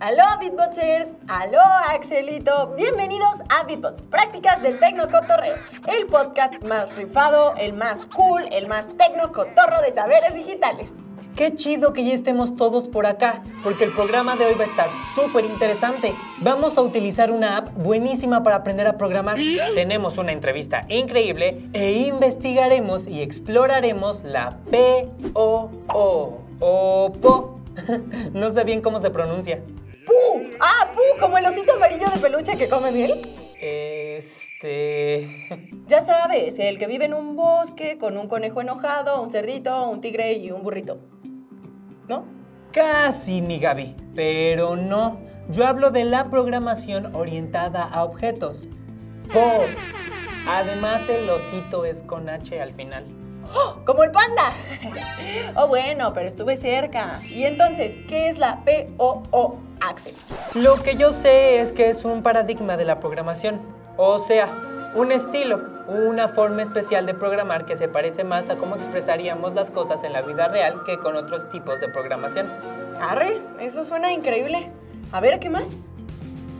Aló Bitbotsers, aló Axelito, bienvenidos a Bitbots, prácticas del Tecnocotorreo, el podcast más rifado, el más cool, el más tecnocotorro de saberes digitales. Qué chido que ya estemos todos por acá, porque el programa de hoy va a estar súper interesante. Vamos a utilizar una app buenísima para aprender a programar. Tenemos una entrevista increíble e investigaremos y exploraremos la P-O-O. O-Po. no sé bien cómo se pronuncia. ¡Pu! ¡Ah, Pu! Como el osito amarillo de peluche que come miel. Este... Ya sabes, el que vive en un bosque con un conejo enojado, un cerdito, un tigre y un burrito. ¿No? Casi, mi Gaby, pero no. Yo hablo de la programación orientada a objetos. Po. Además, el osito es con H al final. ¡Oh! ¡Como el panda! oh, bueno, pero estuve cerca. Y entonces, ¿qué es la P-O-O, Axel? Lo que yo sé es que es un paradigma de la programación. O sea, un estilo, una forma especial de programar que se parece más a cómo expresaríamos las cosas en la vida real que con otros tipos de programación. Arre, eso suena increíble. A ver, ¿qué más?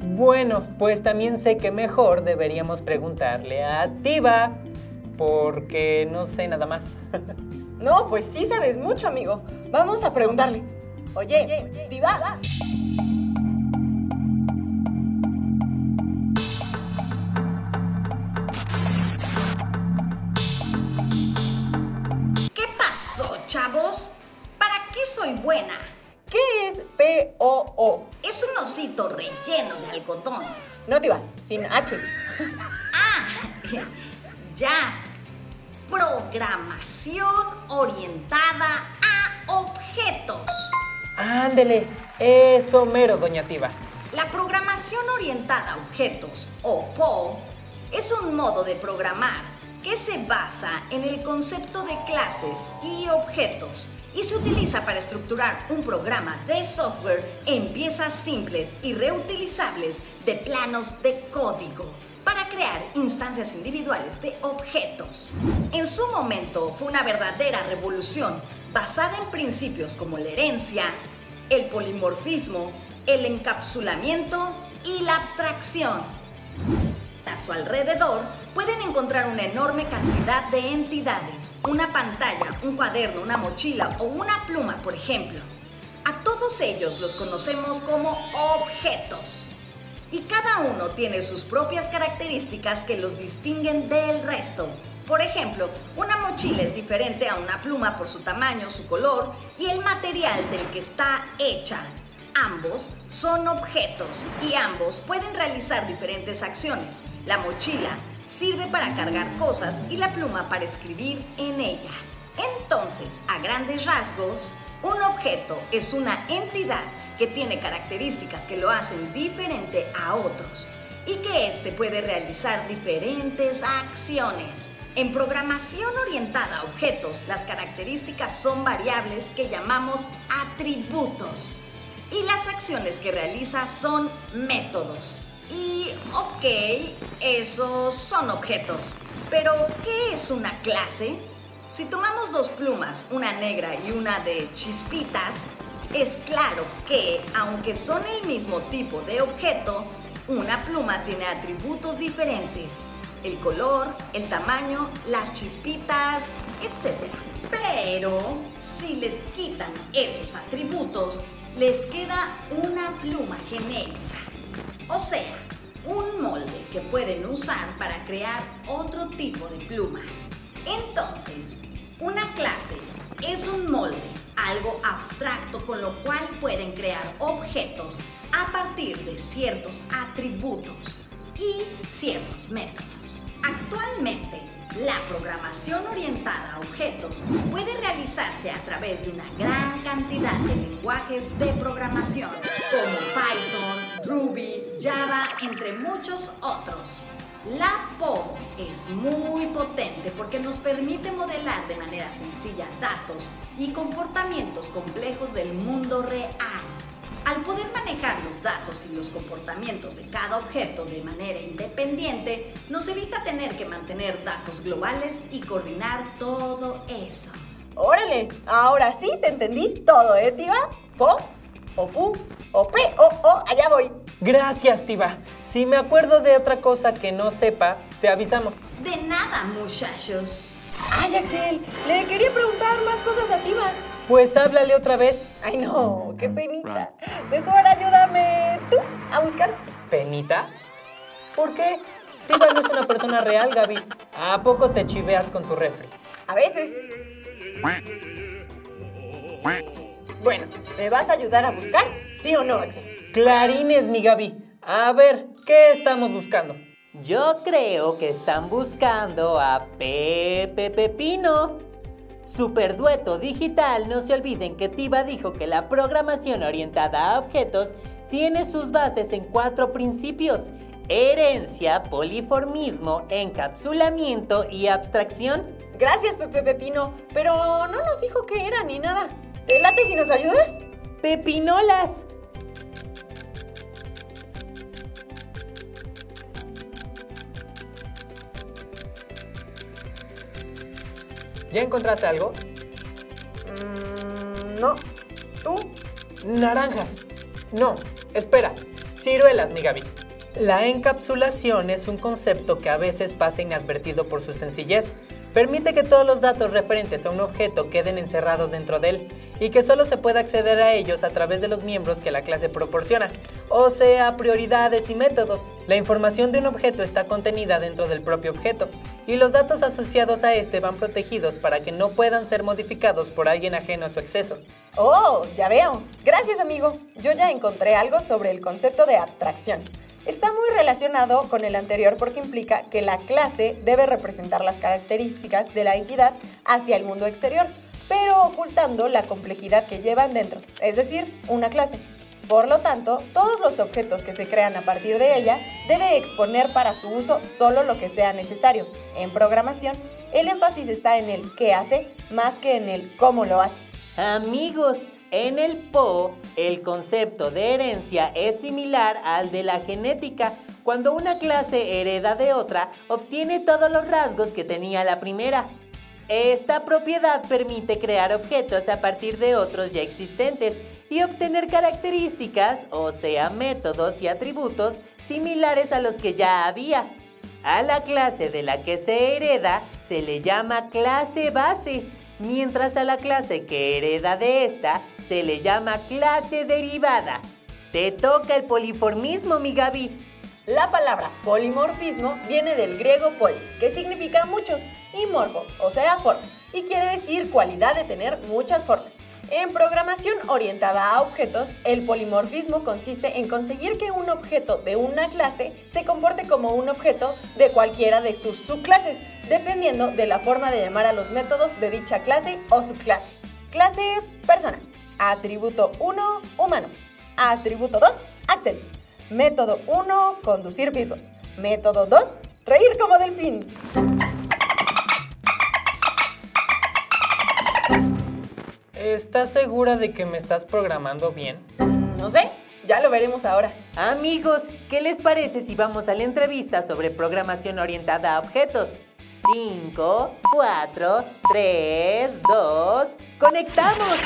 Bueno, pues también sé que mejor deberíamos preguntarle a Tiva, porque no sé nada más. no, pues sí sabes mucho, amigo. Vamos a preguntarle. Oye, Tiva. ¿Qué pasó, chavos? ¿Para qué soy buena? ¿Qué es P-O-O? Es un osito relleno de algodón. No, Tiva, sin H. Ah, ya. Programación orientada a objetos. Ándele, eso mero, doña Tiva. La programación orientada a objetos, o PO, es un modo de programar que se basa en el concepto de clases y objetos y se utiliza para estructurar un programa de software en piezas simples y reutilizables de planos de código instancias individuales de objetos. En su momento fue una verdadera revolución basada en principios como la herencia, el polimorfismo, el encapsulamiento y la abstracción. A su alrededor pueden encontrar una enorme cantidad de entidades, una pantalla, un cuaderno, una mochila o una pluma, por ejemplo. A todos ellos los conocemos como objetos. Y cada uno tiene sus propias características que los distinguen del resto. Por ejemplo, una mochila es diferente a una pluma por su tamaño, su color y el material del que está hecha. Ambos son objetos y ambos pueden realizar diferentes acciones. La mochila sirve para cargar cosas y la pluma para escribir en ella. Entonces, a grandes rasgos, un objeto es una entidad que tiene características que lo hacen diferente a otros y que éste puede realizar diferentes acciones. En programación orientada a objetos, las características son variables que llamamos atributos y las acciones que realiza son métodos. Y ok, esos son objetos. Pero, ¿qué es una clase? Si tomamos dos plumas, una negra y una de chispitas, es claro que, aunque son el mismo tipo de objeto, una pluma tiene atributos diferentes. El color, el tamaño, las chispitas, etc. Pero, si les quitan esos atributos, les queda una pluma genérica. O sea, un molde que pueden usar para crear otro tipo de plumas. Entonces, una clase es un molde, algo abstracto con lo cual pueden crear objetos a partir de ciertos atributos y ciertos métodos. Actualmente, la programación orientada a objetos puede realizarse a través de una gran cantidad de lenguajes de programación, como Python, Ruby, Java, entre muchos otros. La PO es muy potente porque nos permite modelar de manera sencilla datos y comportamientos complejos del mundo real. Al poder manejar los datos y los comportamientos de cada objeto de manera independiente, nos evita tener que mantener datos globales y coordinar todo eso. Órale, ahora sí te entendí todo, ¿eh? Po, o pu, o, allá voy. Gracias, Tiva. Si me acuerdo de otra cosa que no sepa, te avisamos. De nada, muchachos. Ay, Axel, le quería preguntar más cosas a Tiva. Pues háblale otra vez. Ay, no, qué penita. Mejor ayúdame tú a buscar. ¿Penita? ¿Por qué? Tiva no es una persona real, Gaby. ¿A poco te chiveas con tu refri? A veces. Bueno, ¿me vas a ayudar a buscar? ¿Sí o no, Axel? Clarines, mi Gaby. A ver, ¿qué estamos buscando? Yo creo que están buscando a Pepe Pepino. Superdueto digital, no se olviden que Tiva dijo que la programación orientada a objetos tiene sus bases en cuatro principios. Herencia, poliformismo, encapsulamiento y abstracción. Gracias, Pepe Pepino, pero no nos dijo qué era ni nada. ¿Te late si nos ayudas? Pepinolas. ¿Ya encontraste algo? Mm, no. ¿Tú? Naranjas. No, espera. Ciruelas, mi Gaby. La encapsulación es un concepto que a veces pasa inadvertido por su sencillez. Permite que todos los datos referentes a un objeto queden encerrados dentro de él y que solo se pueda acceder a ellos a través de los miembros que la clase proporciona, o sea, prioridades y métodos. La información de un objeto está contenida dentro del propio objeto y los datos asociados a este van protegidos para que no puedan ser modificados por alguien ajeno a su acceso. Oh, ya veo. Gracias, amigo. Yo ya encontré algo sobre el concepto de abstracción. Está muy relacionado con el anterior porque implica que la clase debe representar las características de la entidad hacia el mundo exterior, pero ocultando la complejidad que llevan dentro, es decir, una clase. Por lo tanto, todos los objetos que se crean a partir de ella debe exponer para su uso solo lo que sea necesario. En programación, el énfasis está en el qué hace más que en el cómo lo hace. Amigos, en el Po, el concepto de herencia es similar al de la genética. Cuando una clase hereda de otra, obtiene todos los rasgos que tenía la primera. Esta propiedad permite crear objetos a partir de otros ya existentes y obtener características, o sea, métodos y atributos similares a los que ya había. A la clase de la que se hereda se le llama clase base, mientras a la clase que hereda de esta se le llama clase derivada. Te toca el poliformismo, mi Gaby. La palabra polimorfismo viene del griego polis, que significa muchos, y morfo, o sea, forma, y quiere decir cualidad de tener muchas formas. En programación orientada a objetos, el polimorfismo consiste en conseguir que un objeto de una clase se comporte como un objeto de cualquiera de sus subclases, dependiendo de la forma de llamar a los métodos de dicha clase o subclase. Clase persona. Atributo 1, humano. Atributo 2, Axel. Método 1, conducir bitbots. Método 2, reír como delfín. ¿Estás segura de que me estás programando bien? No sé, ya lo veremos ahora. Amigos, ¿qué les parece si vamos a la entrevista sobre programación orientada a objetos? 5, 4, 3, 2, ¡conectamos!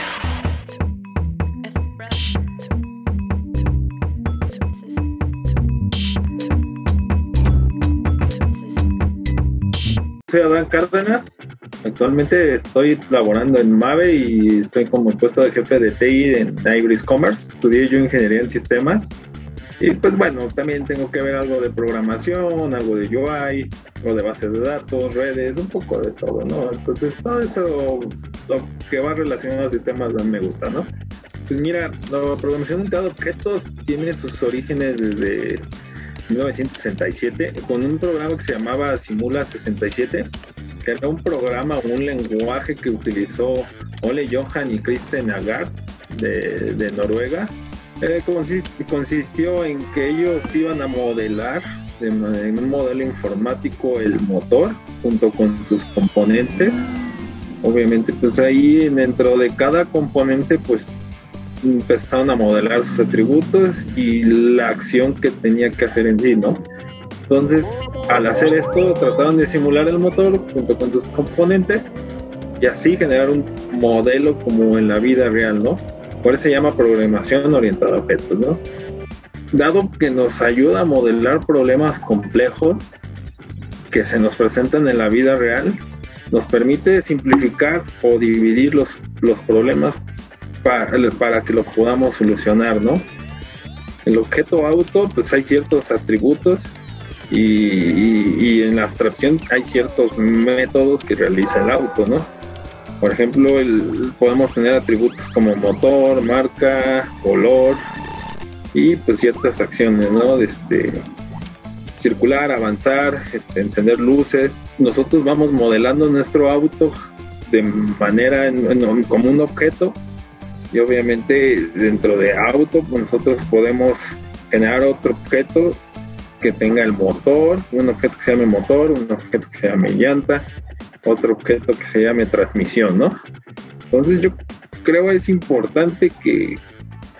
Soy Adán Cárdenas. Actualmente estoy laborando en Mave y estoy como puesto de jefe de TI en Ibris Commerce. Estudié yo ingeniería en sistemas. Y pues bueno, también tengo que ver algo de programación, algo de UI, algo de base de datos, redes, un poco de todo, ¿no? Entonces todo eso, lo que va relacionado a sistemas me gusta, ¿no? Pues mira, la programación de objetos tiene sus orígenes desde 1967 con un programa que se llamaba Simula 67, que era un programa, un lenguaje que utilizó Ole Johan y Kristen Agard de, Noruega. Eh, consist, consistió en que ellos iban a modelar de, en un modelo informático el motor junto con sus componentes. Obviamente, pues ahí dentro de cada componente, pues empezaron a modelar sus atributos y la acción que tenía que hacer en sí, ¿no? Entonces, al hacer esto, trataron de simular el motor junto con sus componentes y así generar un modelo como en la vida real, ¿no? Por eso se llama programación orientada a objetos, ¿no? Dado que nos ayuda a modelar problemas complejos que se nos presentan en la vida real, nos permite simplificar o dividir los, los problemas para, que lo podamos solucionar, ¿no? El objeto auto, pues hay ciertos atributos y, en la abstracción hay ciertos métodos que realiza el auto, ¿no? Por ejemplo, podemos tener atributos como motor, marca, color y pues ciertas acciones, ¿no? Este, circular, avanzar, este, encender luces. Nosotros vamos modelando nuestro auto de manera como un objeto y obviamente dentro de auto pues nosotros podemos generar otro objeto que tenga el motor, un objeto que se llame motor, un objeto que se llame llanta, otro objeto que se llame transmisión, ¿no? Entonces yo creo es importante que,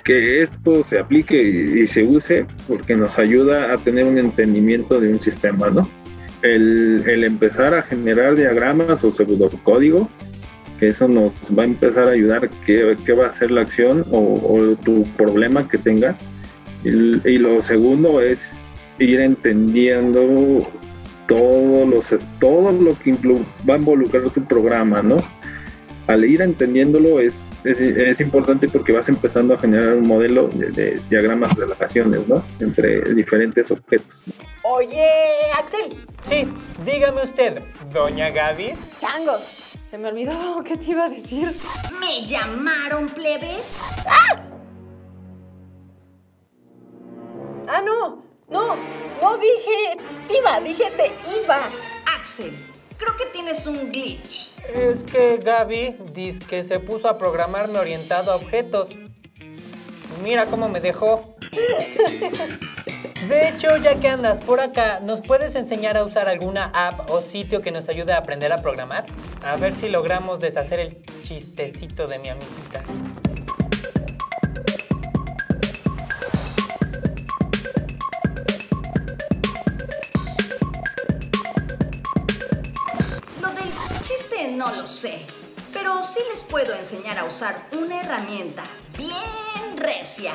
que esto se aplique y, se use porque nos ayuda a tener un entendimiento de un sistema, ¿no? El, el empezar a generar diagramas o pseudocódigo, que eso nos va a empezar a ayudar qué, qué va a ser la acción o, tu problema que tengas. Y, y, lo segundo es ir entendiendo todo, los, todo lo que va a involucrar tu programa, ¿no? Al ir entendiéndolo es, es, importante porque vas empezando a generar un modelo de, diagramas de relaciones, ¿no? Entre diferentes objetos. Oye, Axel. Sí, dígame usted, doña Gavis. Changos, se me olvidó qué te iba a decir. ¿Me llamaron plebes? ¡Ah! Ah, no. No, no dije Tiba, dije te iba. Axel, creo que tienes un glitch. Es que Gaby dice que se puso a programarme orientado a objetos. Mira cómo me dejó. De hecho, ya que andas por acá, ¿nos puedes enseñar a usar alguna app o sitio que nos ayude a aprender a programar? A ver si logramos deshacer el chistecito de mi amiguita. no lo sé, pero sí les puedo enseñar a usar una herramienta bien recia.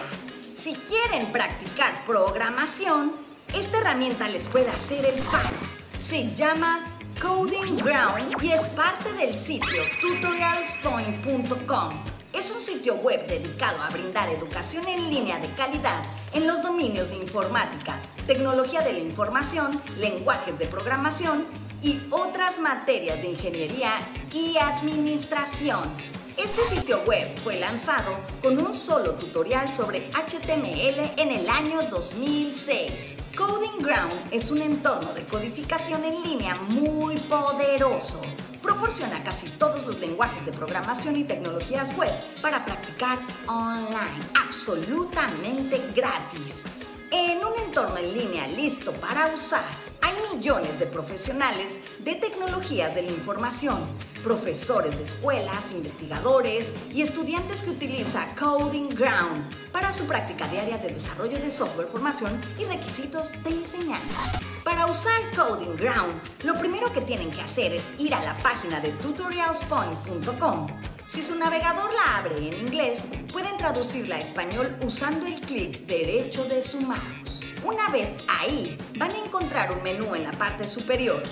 Si quieren practicar programación, esta herramienta les puede hacer el paro. Se llama Coding Ground y es parte del sitio tutorialspoint.com. Es un sitio web dedicado a brindar educación en línea de calidad en los dominios de informática, tecnología de la información, lenguajes de programación y otras materias de ingeniería y administración. Este sitio web fue lanzado con un solo tutorial sobre HTML en el año 2006. Coding Ground es un entorno de codificación en línea muy poderoso. Proporciona casi todos los lenguajes de programación y tecnologías web para practicar online, absolutamente gratis. En un entorno en línea listo para usar, hay millones de profesionales de tecnologías de la información, profesores de escuelas, investigadores y estudiantes que utilizan Coding Ground para su práctica diaria de desarrollo de software, formación y requisitos de enseñanza. Para usar Coding Ground, lo primero que tienen que hacer es ir a la página de tutorialspoint.com si su navegador la abre en inglés, pueden traducirla a español usando el clic derecho de su mouse. Una vez ahí, van a encontrar un menú en la parte superior.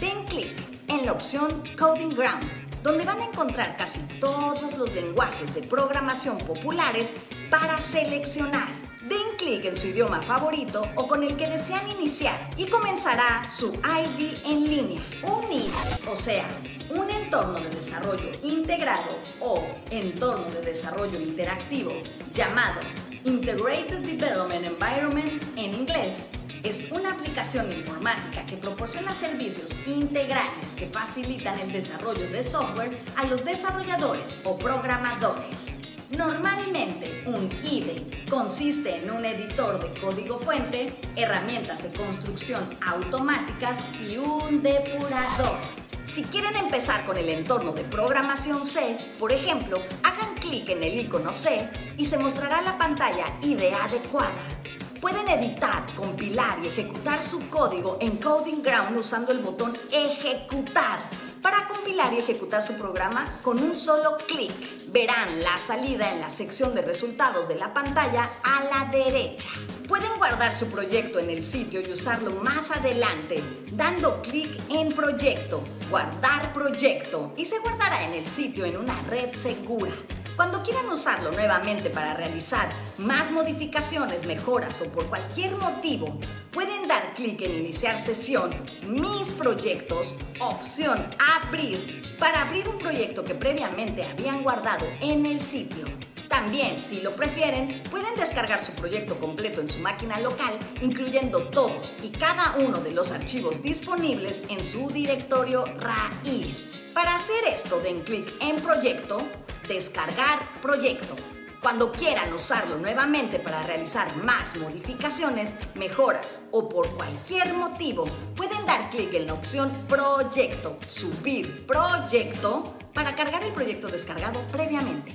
Den clic en la opción Coding Ground, donde van a encontrar casi todos los lenguajes de programación populares para seleccionar. Den clic en su idioma favorito o con el que desean iniciar y comenzará su ID en línea, un ID, o sea, entorno de desarrollo integrado o entorno de desarrollo interactivo llamado Integrated Development Environment en inglés es una aplicación informática que proporciona servicios integrales que facilitan el desarrollo de software a los desarrolladores o programadores. Normalmente, un IDE consiste en un editor de código fuente, herramientas de construcción automáticas y un depurador. Si quieren empezar con el entorno de programación C, por ejemplo, hagan clic en el icono C y se mostrará la pantalla IDE adecuada. Pueden editar, compilar y ejecutar su código en Coding Ground usando el botón Ejecutar para compilar y ejecutar su programa con un solo clic. Verán la salida en la sección de resultados de la pantalla a la derecha. Pueden guardar su proyecto en el sitio y usarlo más adelante dando clic en Proyecto, Guardar Proyecto y se guardará en el sitio en una red segura. Cuando quieran usarlo nuevamente para realizar más modificaciones, mejoras o por cualquier motivo, pueden dar clic en Iniciar sesión, Mis proyectos, opción Abrir, para abrir un proyecto que previamente habían guardado en el sitio. También, si lo prefieren, pueden descargar su proyecto completo en su máquina local, incluyendo todos y cada uno de los archivos disponibles en su directorio raíz. Para hacer esto, den clic en Proyecto, Descargar Proyecto. Cuando quieran usarlo nuevamente para realizar más modificaciones, mejoras o por cualquier motivo, pueden dar clic en la opción Proyecto, Subir Proyecto para cargar el proyecto descargado previamente.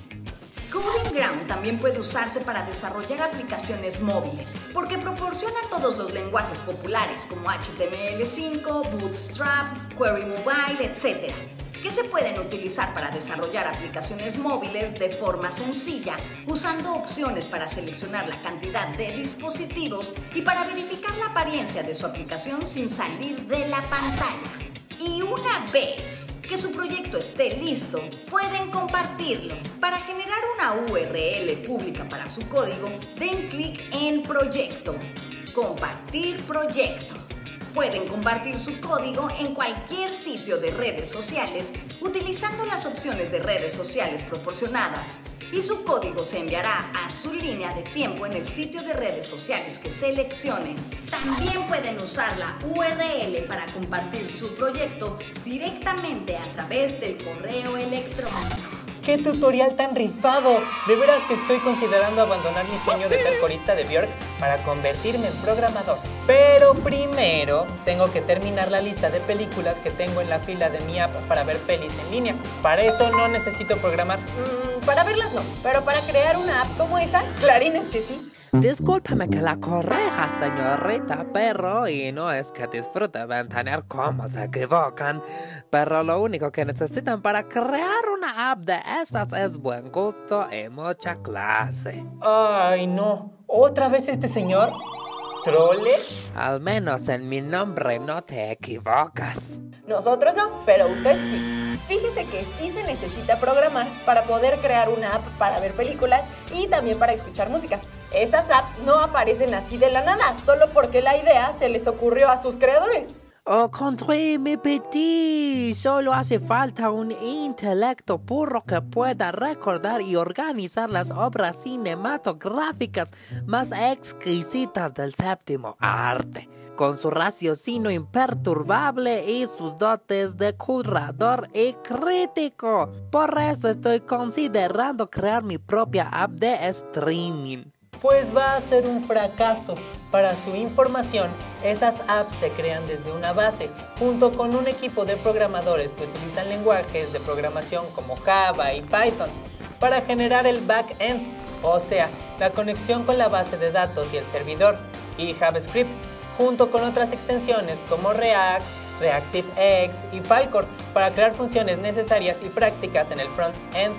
Coding Ground también puede usarse para desarrollar aplicaciones móviles, porque proporciona todos los lenguajes populares como HTML5, Bootstrap, Query Mobile, etc., que se pueden utilizar para desarrollar aplicaciones móviles de forma sencilla, usando opciones para seleccionar la cantidad de dispositivos y para verificar la apariencia de su aplicación sin salir de la pantalla. Y una vez que su proyecto esté listo, pueden compartirlo. Para generar una URL pública para su código, den clic en Proyecto, Compartir proyecto. Pueden compartir su código en cualquier sitio de redes sociales utilizando las opciones de redes sociales proporcionadas y su código se enviará a su línea de tiempo en el sitio de redes sociales que seleccionen. También pueden usar la URL para compartir su proyecto directamente a través del correo electrónico. ¡Qué tutorial tan rifado! De veras que estoy considerando abandonar mi sueño de ser corista de Björk para convertirme en programador. Pero primero tengo que terminar la lista de películas que tengo en la fila de mi app para ver pelis en línea. Para eso no necesito programar. Mm, para verlas no, pero para crear una app como esa, clarines que sí. Discúlpeme que la correja, señorita, pero y no es que disfrute tener cómo se equivocan, pero lo único que necesitan para crear una app de esas es buen gusto y mucha clase. Ay, no. ¿Otra vez este señor? ¿Trole? Al menos en mi nombre no te equivocas. Nosotros no, pero usted sí. Fíjese que sí se necesita programar para poder crear una app para ver películas y también para escuchar música. Esas apps no aparecen así de la nada, solo porque la idea se les ocurrió a sus creadores. Au contraire, mi petit, solo hace falta un intelecto puro que pueda recordar y organizar las obras cinematográficas más exquisitas del séptimo arte, con su raciocinio imperturbable y sus dotes de curador y crítico. Por eso estoy considerando crear mi propia app de streaming pues va a ser un fracaso. Para su información, esas apps se crean desde una base, junto con un equipo de programadores que utilizan lenguajes de programación como Java y Python para generar el back-end, o sea, la conexión con la base de datos y el servidor, y JavaScript, junto con otras extensiones como React, ReactiveX y Filecore para crear funciones necesarias y prácticas en el front-end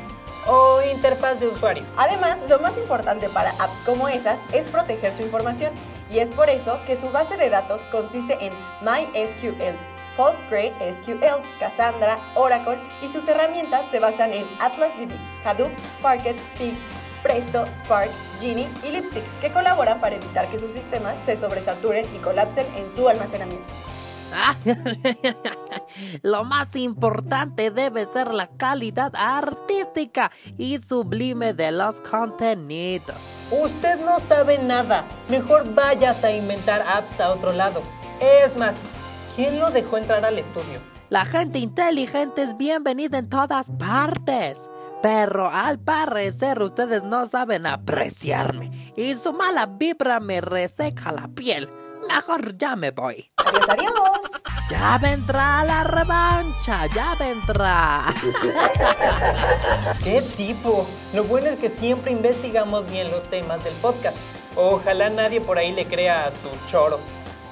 o interfaz de usuario. Además, lo más importante para apps como esas es proteger su información y es por eso que su base de datos consiste en MySQL, PostgreSQL, Cassandra, Oracle y sus herramientas se basan en Atlas DB, Hadoop, Parquet, Pig, Presto, Spark, Genie y Lipstick, que colaboran para evitar que sus sistemas se sobresaturen y colapsen en su almacenamiento. Lo más importante debe ser la calidad artística y sublime de los contenidos. Usted no sabe nada. Mejor vayas a inventar apps a otro lado. Es más, ¿quién lo dejó entrar al estudio? La gente inteligente es bienvenida en todas partes. Pero al parecer ustedes no saben apreciarme y su mala vibra me reseca la piel. Mejor ya me voy. Adiós, adiós. Ya vendrá la revancha, ya vendrá. ¡Qué tipo! Lo bueno es que siempre investigamos bien los temas del podcast. Ojalá nadie por ahí le crea a su choro.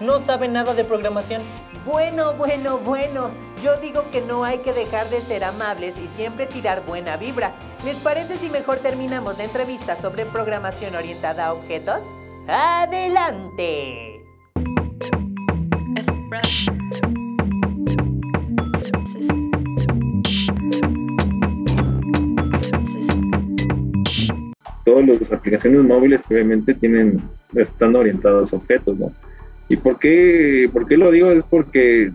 No sabe nada de programación. Bueno, bueno, bueno. Yo digo que no hay que dejar de ser amables y siempre tirar buena vibra. ¿Les parece si mejor terminamos la entrevista sobre programación orientada a objetos? ¡Adelante! Las aplicaciones móviles obviamente tienen, están orientadas a objetos, ¿no? ¿Y por qué, por qué lo digo? Es porque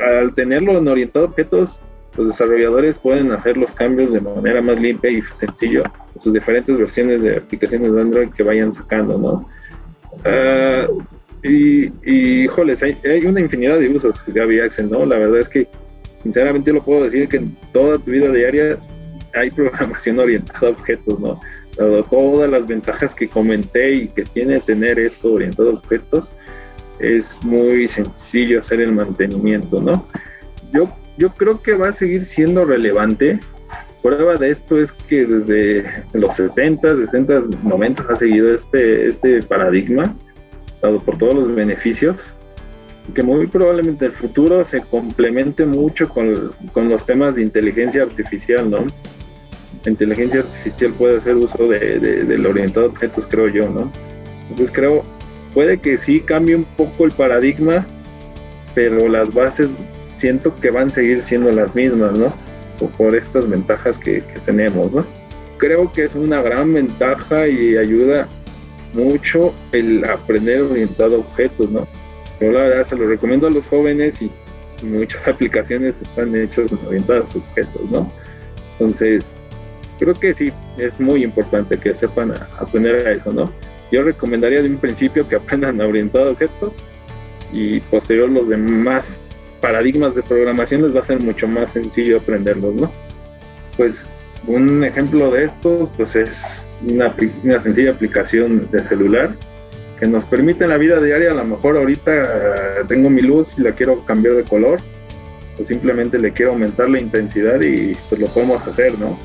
al tenerlo en orientado a objetos, los desarrolladores pueden hacer los cambios de manera más limpia y sencillo en sus diferentes versiones de aplicaciones de Android que vayan sacando, ¿no? Ah, y, y, híjoles, hay, hay, una infinidad de usos, Gaby Axel, ¿no? La verdad es que, sinceramente, lo puedo decir que en toda tu vida diaria hay programación orientada a objetos, ¿no? Todas las ventajas que comenté y que tiene tener esto orientado a objetos, es muy sencillo hacer el mantenimiento, ¿no? Yo, yo creo que va a seguir siendo relevante. Prueba de esto es que desde los 70, 60, 90 ha seguido este, este paradigma, dado por todos los beneficios, que muy probablemente en el futuro se complemente mucho con, con los temas de inteligencia artificial, ¿no? Inteligencia artificial puede hacer uso de, de, del orientado a objetos, creo yo, ¿no? Entonces creo, puede que sí cambie un poco el paradigma, pero las bases siento que van a seguir siendo las mismas, ¿no? O por estas ventajas que, que, tenemos, ¿no? Creo que es una gran ventaja y ayuda mucho el aprender orientado a objetos, ¿no? Yo la verdad se lo recomiendo a los jóvenes y muchas aplicaciones están hechas orientadas a objetos, ¿no? Entonces, creo que sí, es muy importante que sepan aprender a eso, ¿no? Yo recomendaría de un principio que aprendan a orientado a objetos y posterior los demás paradigmas de programación les va a ser mucho más sencillo aprenderlos, ¿no? Pues un ejemplo de esto pues es una, sencilla aplicación de celular que nos permite en la vida diaria, a lo mejor ahorita uh, tengo mi luz y la quiero cambiar de color, o simplemente le quiero aumentar la intensidad y pues lo podemos hacer, ¿no?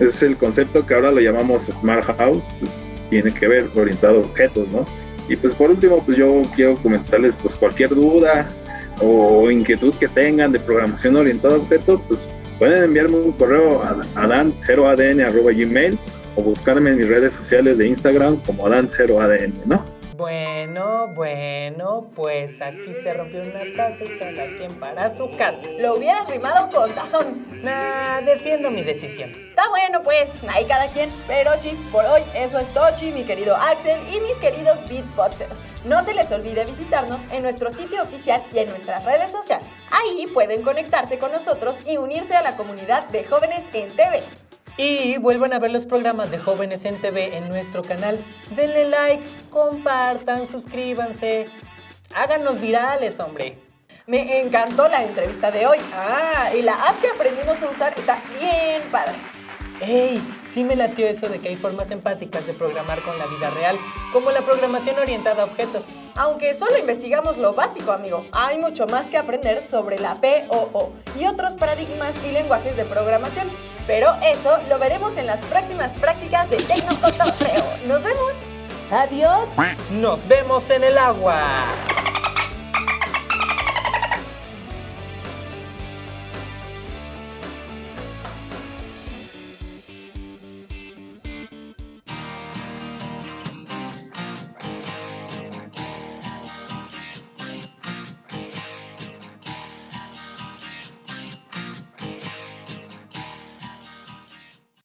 Ese es el concepto que ahora lo llamamos Smart House, pues tiene que ver orientado a objetos, ¿no? Y pues por último, pues yo quiero comentarles pues cualquier duda o inquietud que tengan de programación orientada a objetos, pues pueden enviarme un correo a, a dan0adn.gmail o buscarme en mis redes sociales de Instagram como dan0adn, ¿no? Bueno, bueno, pues aquí se rompió una taza y cada quien para su casa. Lo hubieras rimado con tazón. Nah, defiendo mi decisión. Está bueno, pues, ahí cada quien. Pero, chi, por hoy eso es Tochi, mi querido Axel y mis queridos Beatboxers. No se les olvide visitarnos en nuestro sitio oficial y en nuestras redes sociales. Ahí pueden conectarse con nosotros y unirse a la comunidad de jóvenes en TV. Y vuelvan a ver los programas de Jóvenes en TV en nuestro canal. Denle like, compartan, suscríbanse. Háganos virales, hombre. Me encantó la entrevista de hoy. Ah, y la app que aprendimos a usar está bien padre. ¡Ey! Sí me latió eso de que hay formas empáticas de programar con la vida real, como la programación orientada a objetos. Aunque solo investigamos lo básico, amigo, hay mucho más que aprender sobre la POO y otros paradigmas y lenguajes de programación. Pero eso lo veremos en las próximas prácticas de Tecnocotorreo. ¡Nos vemos! ¡Adiós! ¡Nos vemos en el agua!